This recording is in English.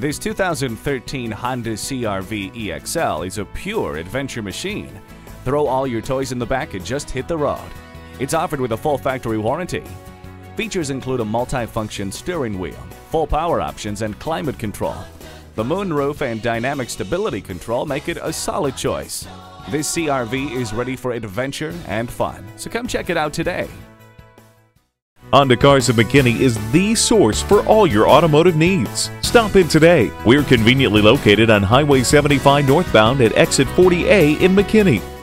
This 2013 Honda CRV EXL is a pure adventure machine. Throw all your toys in the back and just hit the road. It's offered with a full factory warranty. Features include a multi-function steering wheel, full power options, and climate control. The moonroof and dynamic stability control make it a solid choice. This CRV is ready for adventure and fun, so come check it out today. Honda Cars of McKinney is the source for all your automotive needs. Stop in today. We're conveniently located on Highway 75 northbound at exit 40A in McKinney.